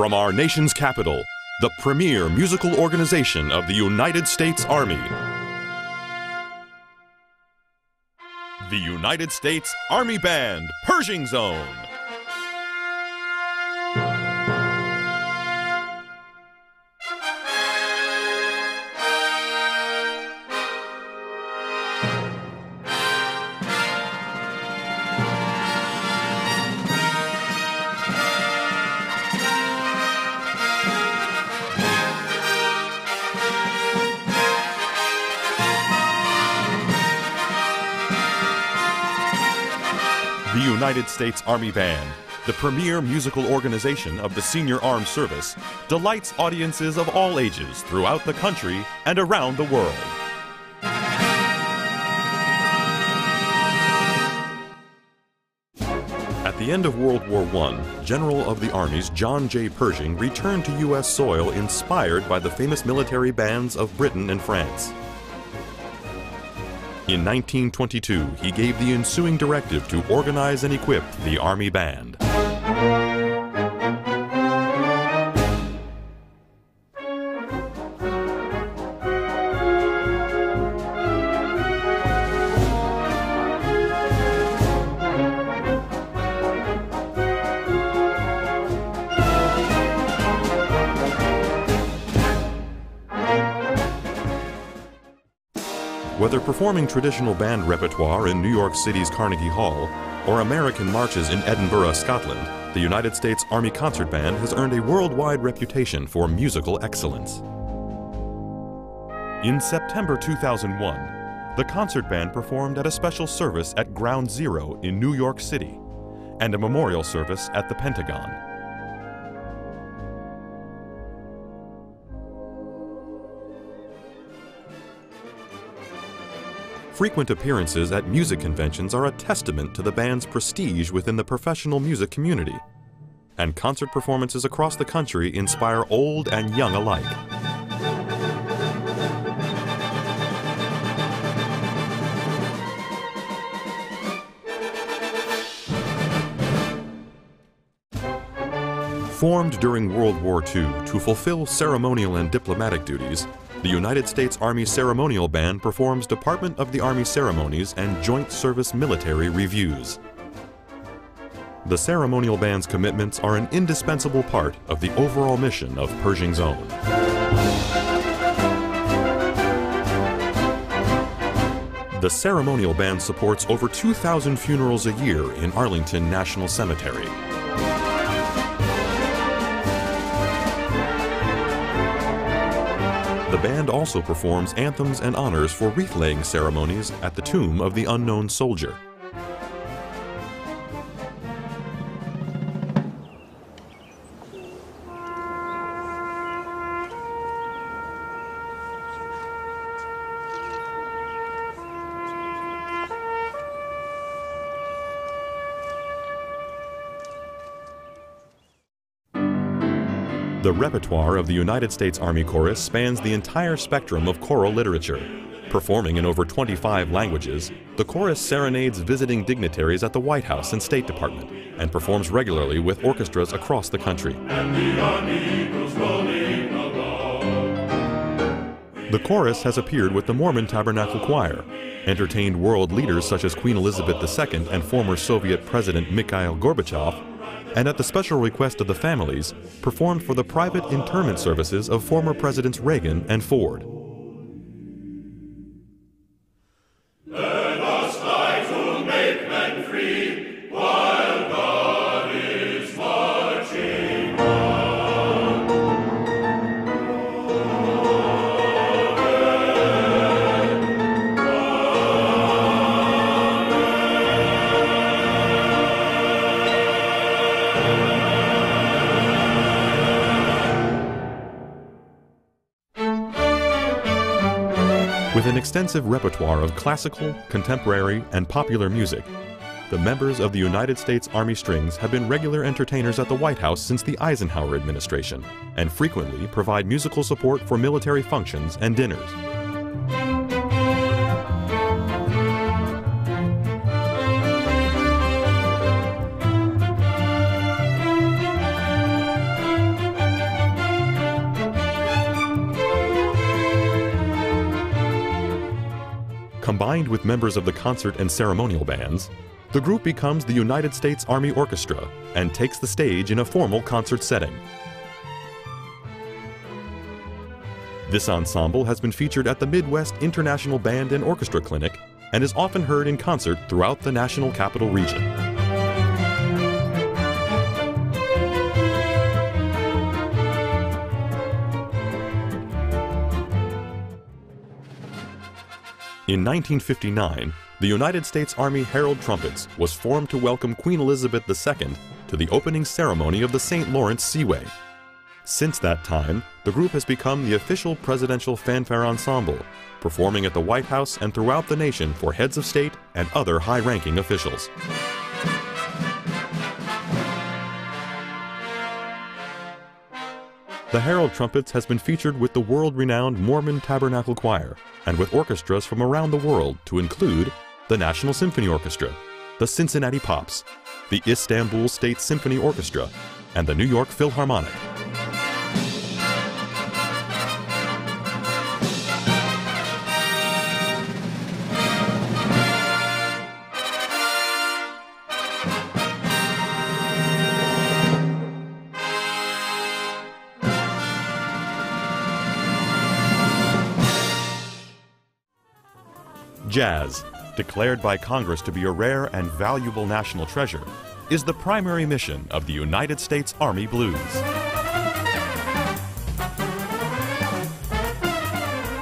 From our nation's capital, the premier musical organization of the United States Army. The United States Army Band, Pershing's Own. United States Army Band, the premier musical organization of the Senior Armed Service, delights audiences of all ages throughout the country and around the world. At the end of World War I, General of the Armies John J. Pershing returned to U.S. soil inspired by the famous military bands of Britain and France. In 1922, he gave the ensuing directive to organize and equip the Army Band. Whether performing traditional band repertoire in New York City's Carnegie Hall or American marches in Edinburgh, Scotland, the United States Army Concert Band has earned a worldwide reputation for musical excellence. In September 2001, the concert band performed at a special service at Ground Zero in New York City and a memorial service at the Pentagon. Frequent appearances at music conventions are a testament to the band's prestige within the professional music community. And concert performances across the country inspire old and young alike. Formed during World War II to fulfill ceremonial and diplomatic duties, the United States Army Ceremonial Band performs Department of the Army ceremonies and Joint Service Military reviews. The Ceremonial Band's commitments are an indispensable part of the overall mission of Pershing's Own. The Ceremonial Band supports over 2,000 funerals a year in Arlington National Cemetery. Band also performs anthems and honors for wreath laying ceremonies at the tomb of the unknown soldier. The repertoire of the United States Army Chorus spans the entire spectrum of choral literature. Performing in over 25 languages, the chorus serenades visiting dignitaries at the White House and State Department and performs regularly with orchestras across the country. The chorus has appeared with the Mormon Tabernacle Choir, entertained world leaders such as Queen Elizabeth II and former Soviet President Mikhail Gorbachev, and at the special request of the families, performed for the private interment services of former Presidents Reagan and Ford. With an extensive repertoire of classical, contemporary, and popular music, the members of the United States Army Strings have been regular entertainers at the White House since the Eisenhower administration and frequently provide musical support for military functions and dinners. Combined with members of the concert and ceremonial bands, the group becomes the United States Army Orchestra and takes the stage in a formal concert setting. This ensemble has been featured at the Midwest International Band and Orchestra Clinic and is often heard in concert throughout the National Capital Region. In 1959, the United States Army Herald Trumpets was formed to welcome Queen Elizabeth II to the opening ceremony of the St. Lawrence Seaway. Since that time, the group has become the official presidential fanfare ensemble, performing at the White House and throughout the nation for heads of state and other high-ranking officials. The Herald Trumpets has been featured with the world-renowned Mormon Tabernacle Choir and with orchestras from around the world to include the National Symphony Orchestra, the Cincinnati Pops, the Istanbul State Symphony Orchestra, and the New York Philharmonic. Jazz, declared by Congress to be a rare and valuable national treasure, is the primary mission of the United States Army Blues.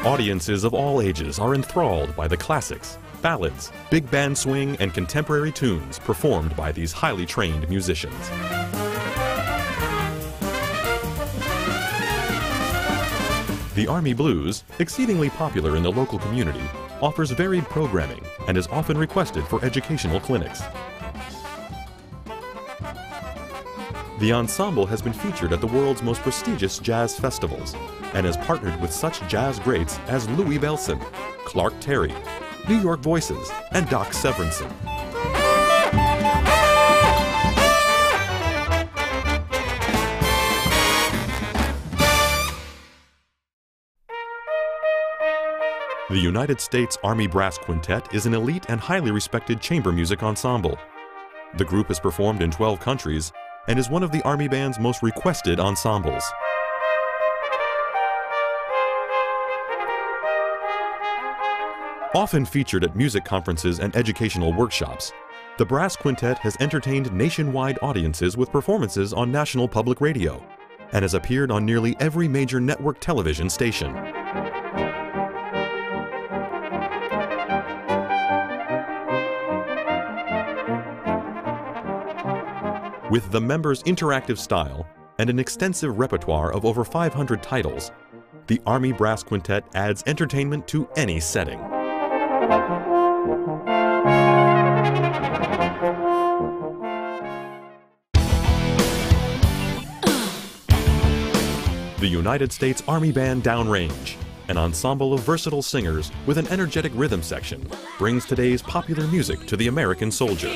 Audiences of all ages are enthralled by the classics, ballads, big band swing, and contemporary tunes performed by these highly trained musicians. The Army Blues, exceedingly popular in the local community, offers varied programming and is often requested for educational clinics. The ensemble has been featured at the world's most prestigious jazz festivals and has partnered with such jazz greats as Louie Bellson, Clark Terry, New York Voices, and Doc Severinsen. The United States Army Brass Quintet is an elite and highly respected chamber music ensemble. The group has performed in 12 countries and is one of the Army Band's most requested ensembles. Often featured at music conferences and educational workshops, the Brass Quintet has entertained nationwide audiences with performances on National Public Radio and has appeared on nearly every major network television station. With the members' interactive style and an extensive repertoire of over 500 titles, the Army Brass Quintet adds entertainment to any setting. The United States Army Band Downrange, an ensemble of versatile singers with an energetic rhythm section, brings today's popular music to the American soldier.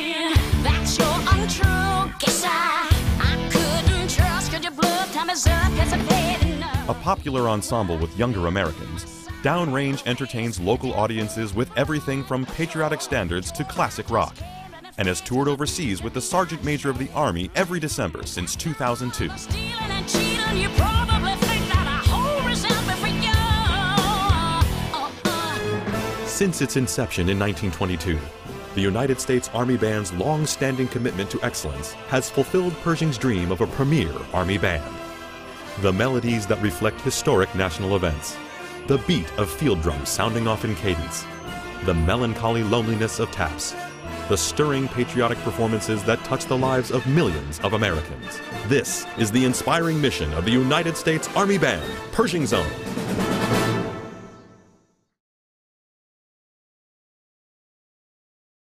A popular ensemble with younger Americans, Downrange entertains local audiences with everything from patriotic standards to classic rock, and has toured overseas with the Sergeant Major of the Army every December since 2002. Since its inception in 1922, the United States Army Band's long-standing commitment to excellence has fulfilled Pershing's dream of a premier Army band. The melodies that reflect historic national events, the beat of field drums sounding off in cadence, the melancholy loneliness of taps, the stirring patriotic performances that touch the lives of millions of Americans. This is the inspiring mission of the United States Army Band, Pershing Own.